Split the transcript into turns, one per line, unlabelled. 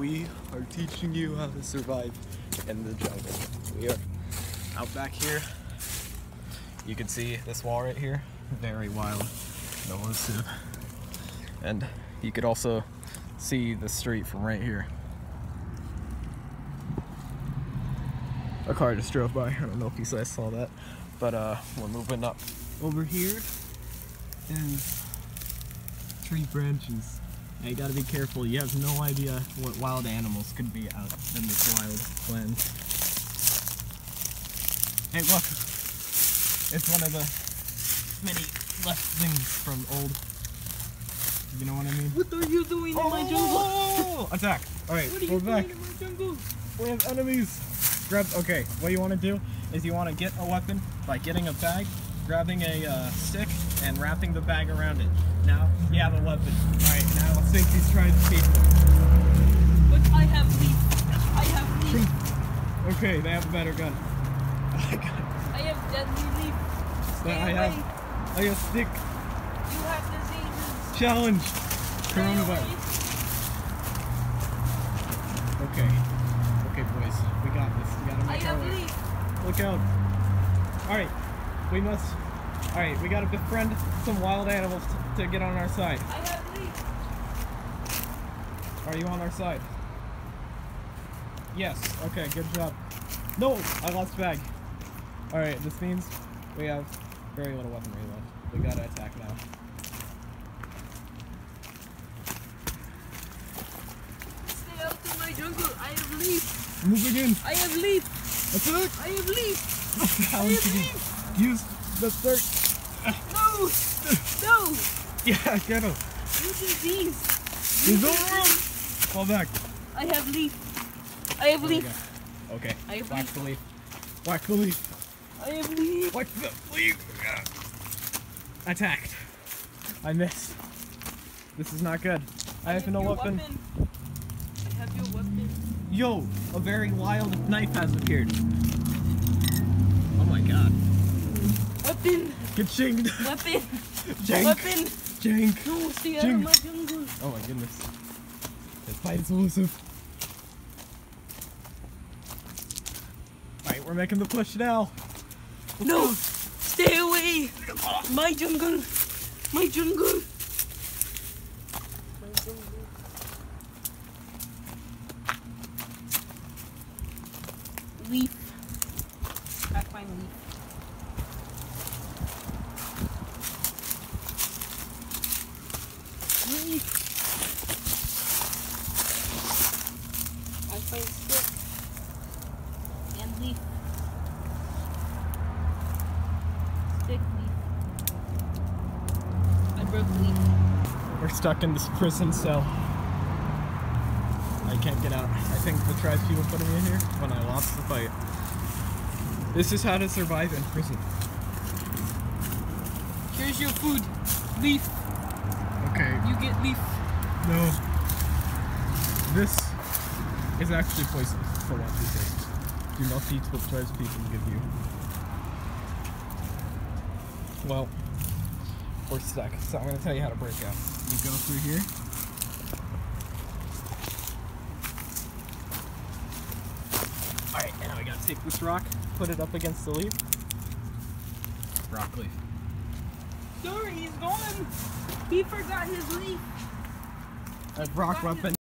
we are teaching you how to survive in the jungle. We are out back here. You can see this wall right here, very wild, no elusive. And you could also see the street from right here. A car just drove by. I don't know if you guys saw that, but uh, we're moving up. Over here is tree branches. Now you gotta be careful. You have no idea what wild animals could be out in this wild land. Hey, look! It's one of the many left things from old. You know what I mean?
What are you doing in my jungle?
Oh! Attack! Alright,
What are
we're
you
back.
doing in my jungle?
We have enemies. Grab. Okay, what you want to do is you want to get a weapon by getting a bag, grabbing a uh, stick, and wrapping the bag around it. Now you have a weapon. All right, now let's take these tribes people.
But I have leaf. I have leaf.
Okay, they have a better gun. I got.
I have deadly leaf. Stay
I
away.
have. I have stick
You have diseases.
challenge.
Stay
Coronavirus. Okay. Okay, boys, we got this. We gotta
away. I
make our
have
way.
leaf.
Look out. Alright, we must. Alright, we gotta befriend some wild animals to get on our side.
I have leaf.
Are you on our side? Yes. Okay, good job. No! I lost bag. Alright, this means we have very little weaponry left. We gotta attack now.
Stay out of my jungle. I have leaf.
Moving in!
I have leaf.
Attack!
I have leaf.
How
I have leaf.
use the third?
No. No.
Yeah, get him!
You these.
He's over him! Fall back.
I have leaf. I have
There
leaf.
Okay,
I have
whack
leaf.
the leaf. Whack the leaf.
I have leaf.
Whack the leaf. Attacked. I missed. This is not good. I have no
your
weapon.
I have your weapon.
Yo, a very wild knife has appeared. Oh my god.
Weapon.
Get chinged.
Weapon.
Jank.
Weapon.
Jank.
No, stay out of my jungle.
Oh my goodness. This fight is elusive. Alright, we're making the push now. Let's
No.
go.
Stay away. My jungle. My jungle. My jungle. Leaf. I find leaf. Leaf. I find stick and leaf. Stick leaf. I broke leaf.
We're stuck in this prison cell. I can't get out. I think the tribes people put me in here when I lost the fight. This is how to survive in prison.
Here's your food. Leaf.
Okay,
You get leaf.
no. This is actually poisonous for what this is. Do not eat what tribes people give you. Well, we're stuck, so I'm gonna tell you how to break out. You go through here. Alright, now we gotta take this rock, put it up against the leaf. Rock leaf.
Sorry, he's gone. He forgot his leaf.
A rock
forgot his
weapon.